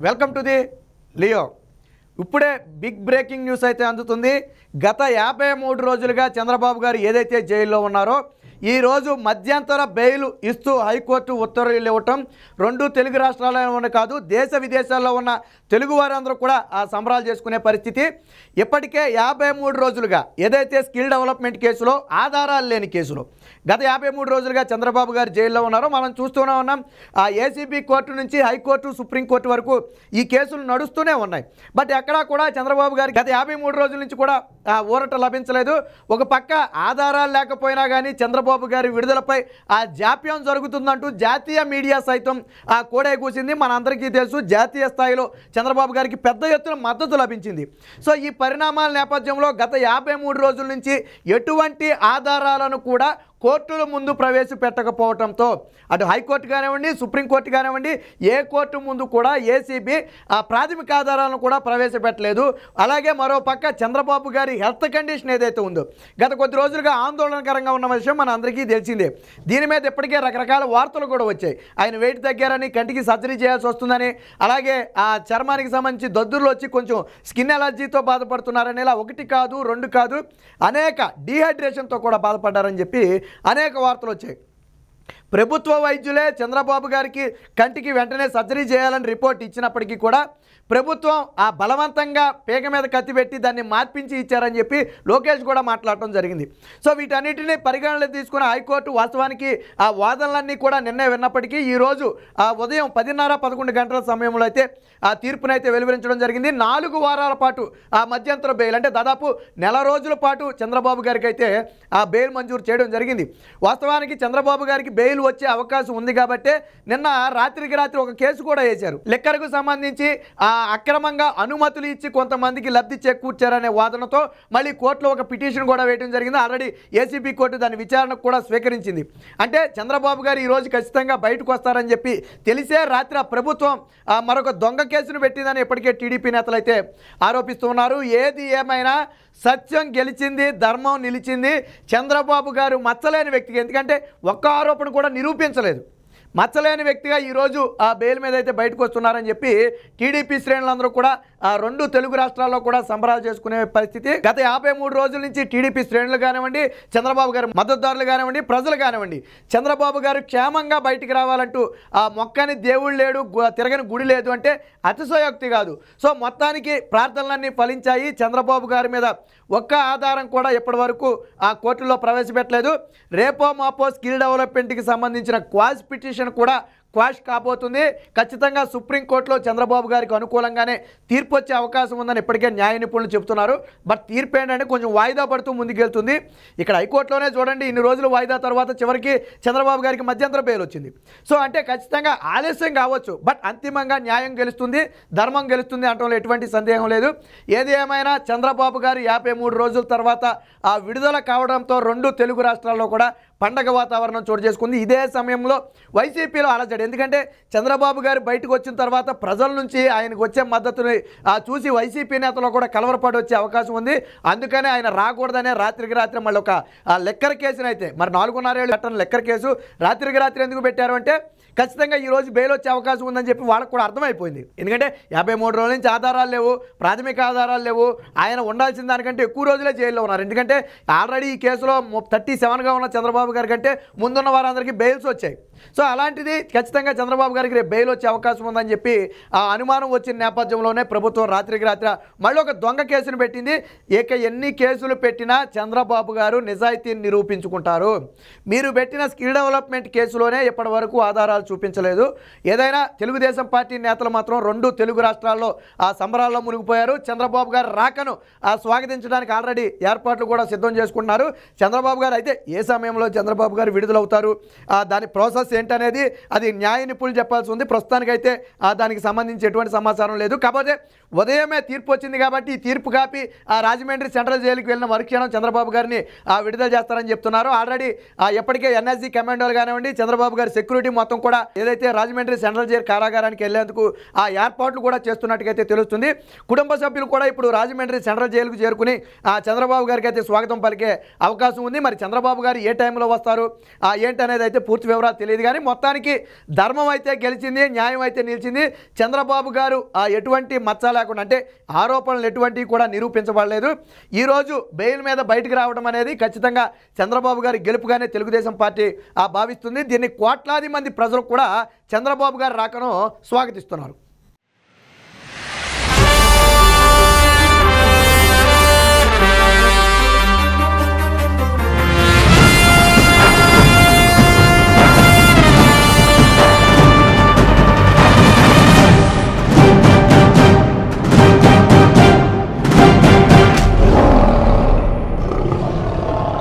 Welcome to the Leo ఇప్పుడే big breaking news అయితే అందుతుంది. గత యాభై మూడు రోజులుగా చంద్రబాబు గారు ఏదైతే జైల్లో ఉన్నారో ఈరోజు మధ్యంతర బెయిల్ ఇస్తూ హైకోర్టు ఉత్తర్వులు ఇవ్వటం. రెండు తెలుగు రాష్ట్రాల్లో కాదు దేశ విదేశాల్లో ఉన్న తెలుగు వారందరూ కూడా ఆ సంబరాలు చేసుకునే పరిస్థితి. ఇప్పటికే యాభై మూడు రోజులుగా ఏదైతే స్కిల్ డెవలప్మెంట్ కేసులో ఆధారాలు లేని కేసులో గత యాభై మూడు రోజులుగా చంద్రబాబు గారు జైల్లో ఉన్నారో మనం చూస్తూనే ఉన్నాం. ఆ ఏసీబీ కోర్టు నుంచి హైకోర్టు సుప్రీంకోర్టు వరకు ఈ కేసులు నడుస్తూనే ఉన్నాయి. బట్ ఎక్కడా కూడా చంద్రబాబు గారు గత యాభై మూడు రోజుల నుంచి కూడా ఊరట లభించలేదు. ఒక పక్క ఆధారాలు లేకపోయినా కానీ చంద్రబాబు గారి విడుదలపై ఆ జాప్యం జరుగుతుందంటూ జాతీయ మీడియా సైతం ఆ కోడే కూసింది. మనందరికీ తెలుసు జాతీయ స్థాయిలో చంద్రబాబు గారికి పెద్ద ఎత్తున మద్దతు లభించింది. సో ఈ పరిణామాల నేపథ్యంలో గత యాభై మూడు రోజుల నుంచి ఎటువంటి ఆధారాలను కూడా కోర్టుల ముందు ప్రవేశపెట్టకపోవడంతో అటు హైకోర్టు కానివ్వండి సుప్రీంకోర్టు కానివ్వండి ఏ కోర్టు ముందు కూడా ఏసీబీ ఆ ప్రాథమిక ఆధారాలను కూడా ప్రవేశపెట్టలేదు. అలాగే మరో పక్క చంద్రబాబు గారి హెల్త్ కండిషన్ ఏదైతే ఉందో గత కొద్ది రోజులుగా ఆందోళనకరంగా ఉన్న విషయం మన అందరికీ తెలిసిందే. దీని మీద ఇప్పటికే రకరకాల వార్తలు కూడా వచ్చాయి. ఆయన వెయిట్ తగ్గారని కంటికి సర్జరీ చేయాల్సి వస్తుందని అలాగే ఆ చర్మానికి సంబంధించి దద్దుర్లు వచ్చి కొంచెం స్కిన్ ఎలర్జీతో బాధపడుతున్నారని ఇలా ఒకటి కాదు రెండు కాదు అనేక డీహైడ్రేషన్తో కూడా బాధపడ్డారని చెప్పి అనేక వార్తలు వచ్చాయి. ప్రభుత్వ వైద్యులే చంద్రబాబు గారికి కంటికి వెంటనే సర్జరీ చేయాలని రిపోర్ట్ ఇచ్చినప్పటికీ కూడా ప్రభుత్వం ఆ బలవంతంగా పేగ మీద కత్తి పెట్టి దాన్ని మార్పించి ఇచ్చారని చెప్పి లోకేష్ కూడా మాట్లాడటం జరిగింది. సో వీటన్నిటిని పరిగణనలో తీసుకున్న హైకోర్టు వాస్తవానికి ఆ వాదనలన్నీ కూడా నిన్నే విన్నప్పటికీ ఈరోజు ఆ ఉదయం పదిన్నర పదకొండు గంటల సమయంలో అయితే ఆ తీర్పునైతే వెలువరించడం జరిగింది. నాలుగు వారాల పాటు ఆ మధ్యంతర బెయిల్ అంటే దాదాపు నెల రోజుల పాటు చంద్రబాబు గారికి అయితే ఆ బెయిల్ మంజూరు చేయడం జరిగింది. వాస్తవానికి చంద్రబాబు గారికి బెయిల్ వచ్చే అవకాశం ఉంది కాబట్టి నిన్న రాత్రికి రాత్రి ఒక కేసు కూడా వేశారు. లెక్కరకు సంబంధించి ఆ అక్రమంగా అనుమతులు ఇచ్చి కొంతమందికి లబ్ధి చేకూర్చారనే వాదనతో మళ్ళీ కోర్టులో ఒక పిటిషన్ కూడా వేయడం జరిగింది. ఆల్రెడీ ఏసీబీ కోర్టు దాని విచారణకు కూడా స్వీకరించింది. అంటే చంద్రబాబు గారు ఈ రోజు ఖచ్చితంగా బయటకు వస్తారని చెప్పి తెలిసే రాత్రి ఆ ప్రభుత్వం మరొక దొంగ కేసును పెట్టిందని ఇప్పటికే టీడీపీ నేతలు అయితే ఆరోపిస్తున్నారు ఏది ఏమైనా సత్యం గెలిచింది ధర్మం నిలిచింది చంద్రబాబు గారు మచ్చలేని వ్యక్తికి ఎందుకంటే ఒక్క ఆరోపణ కూడా నిరూపించలేదు. మచ్చలేని వ్యక్తిగా ఈరోజు ఆ బెయిల్ మీద అయితే బయటకు వస్తున్నారని చెప్పి టీడీపీ శ్రేణులందరూ కూడా ఆ రెండు తెలుగు రాష్ట్రాల్లో కూడా సంబరాలు చేసుకునే పరిస్థితి. గత యాభై మూడు రోజుల నుంచి టీడీపీ శ్రేణులు కానివ్వండి చంద్రబాబు గారు మద్దతుదారులు కానివ్వండి ప్రజలు కానివ్వండి చంద్రబాబు గారు క్షేమంగా బయటికి రావాలంటూ ఆ మొక్కని దేవుడు లేడు తిరగని గుడి లేదు అంటే అతిశయోక్తి కాదు. సో మొత్తానికి ప్రార్థనలన్నీ ఫలించాయి. చంద్రబాబు గారి మీద ఒక్క ఆధారం కూడా ఇప్పటి వరకు ఆ కోర్టులో ప్రవేశపెట్టలేదు. రేపో మాపో స్కిల్ డెవలప్మెంట్కి సంబంధించిన క్వాజ్ పిటిషన్ కూడా క్వాష్ కాబోతుంది. ఖచ్చితంగా సుప్రీంకోర్టులో చంద్రబాబు గారికి అనుకూలంగానే తీర్పు వచ్చే అవకాశం ఉందని ఇప్పటికే న్యాయ నిపుణులు చెబుతున్నారు. బట్ తీర్పు ఏంటంటే కొంచెం వాయిదా పడుతూ ముందుకెళ్తుంది. ఇక్కడ హైకోర్టులోనే చూడండి ఇన్ని రోజులు వాయిదా తర్వాత చివరికి చంద్రబాబు గారికి మధ్యంతర బెయిల్ వచ్చింది. సో అంటే ఖచ్చితంగా ఆలస్యం కావచ్చు బట్ అంతిమంగా న్యాయం గెలుస్తుంది ధర్మం గెలుస్తుంది అనడంలో ఎటువంటి సందేహం లేదు. ఏది ఏమైనా చంద్రబాబు గారు యాభై మూడు రోజుల తర్వాత ఆ విడుదల కావడంతో రెండు తెలుగు రాష్ట్రాల్లో కూడా పండగ వాతావరణం చోటు చేసుకుంది. ఇదే సమయంలో వైసీపీలో అలజడి. ఎందుకంటే చంద్రబాబు గారు బయటకు వచ్చిన తర్వాత ప్రజల నుంచి ఆయనకు వచ్చే మద్దతుని ఆ చూసి వైసీపీ నేతలు కూడా కలవరపడి వచ్చే అవకాశం ఉంది. అందుకనే ఆయన రాకూడదనే రాత్రికి రాత్రి మళ్ళీ ఒక లెక్కర కేసునైతే అయితే మరి నాలుగున్నరేళ్ళు ఘటన లెక్కర కేసు రాత్రికి రాత్రి ఎందుకు పెట్టారు అంటే ఖచ్చితంగా ఈరోజు బెయిల్ వచ్చే అవకాశం ఉందని చెప్పి వాళ్ళకు కూడా అర్థమైపోయింది. ఎందుకంటే యాభై మూడు రోజుల నుంచి ఆధారాలు లేవు ప్రాథమిక ఆధారాలు లేవు. ఆయన ఉండాల్సిన దానికంటే ఎక్కువ రోజులే జైల్లో ఉన్నారు. ఎందుకంటే ఆల్రెడీ ఈ కేసులో థర్టీ సెవెన్గా ఉన్న చంద్రబాబు గారి కంటే ముందున్న వారందరికీ బెయిల్స్ వచ్చాయి. సో అలాంటిది ఖచ్చితంగా చంద్రబాబు గారికి రేపు బెయిల్ వచ్చే అవకాశం ఉందని చెప్పి ఆ అనుమానం వచ్చిన నేపథ్యంలోనే ప్రభుత్వం రాత్రికి రాత్రి మళ్ళీ ఒక దొంగ కేసును పెట్టింది. ఇక ఎన్ని కేసులు పెట్టినా చంద్రబాబు గారు నిజాయితీని నిరూపించుకుంటారు. మీరు పెట్టిన స్కిల్ డెవలప్మెంట్ కేసులోనే ఇప్పటి వరకు ఆధారాలు చూపించలేదు. ఏదైనా తెలుగుదేశం పార్టీ నేతలు మాత్రం రెండు తెలుగు రాష్ట్రాల్లో ఆ సంబరాల్లో మునిగిపోయారు. చంద్రబాబు గారు రాకను ఆ స్వాగతించడానికి ఆల్రెడీ ఏర్పాట్లు కూడా సిద్ధం చేసుకుంటున్నారు. చంద్రబాబు గారు అయితే ఏ సమయంలో చంద్రబాబు గారు విడుదలవుతారు? దాని ప్రాసెస్ ఏంటనేది అది న్యాయ నిపుణులు చెప్పాల్సి ఉంది. ప్రస్తుతానికైతే ఆ దానికి సంబంధించి ఎటువంటి సమాచారం లేదు. కాకపోతే ఉదయమే తీర్పు వచ్చింది కాబట్టి ఈ తీర్పు కాపీ ఆ రాజమండ్రి సెంట్రల్ జైలుకి వెళ్ళిన మరుక్షణం చంద్రబాబు గారిని ఆ విడుదల చేస్తారని చెప్తున్నారు. ఆల్రెడీ ఆ ఎప్పటికే ఎన్ఎస్జీ కమాండోలు కానివ్వండి చంద్రబాబు గారి సెక్యూరిటీ మొత్తం కూడా ఏదైతే రాజమండ్రి సెంట్రల్ జైలు కారాగారానికి వెళ్ళేందుకు ఆ ఏర్పాట్లు కూడా చేస్తున్నట్టుగైతే తెలుస్తుంది. కుటుంబ సభ్యులు కూడా ఇప్పుడు రాజమండ్రి సెంట్రల్ జైలుకు చేరుకుని ఆ చంద్రబాబు గారికి అయితే స్వాగతం పలికే అవకాశం ఉంది. మరి చంద్రబాబు గారు ఏ టైంలో వస్తారు? ఆ ఏంటి అనేది అయితే పూర్తి వివరాలు తెలియదు తెలియదు కానీ మొత్తానికి ధర్మం అయితే గెలిచింది న్యాయం అయితే నిలిచింది. చంద్రబాబు గారు ఆ ఎటువంటి మచ్చ లేకుండా అంటే ఆరోపణలు ఎటువంటివి కూడా నిరూపించబడలేదు. ఈరోజు బెయిల్ మీద బయటకు రావడం అనేది ఖచ్చితంగా చంద్రబాబు గారి గెలుపుగానే తెలుగుదేశం పార్టీ ఆ భావిస్తుంది. దీన్ని కోట్లాది మంది ప్రజలు కూడా చంద్రబాబు గారు రాకను స్వాగతిస్తున్నారు.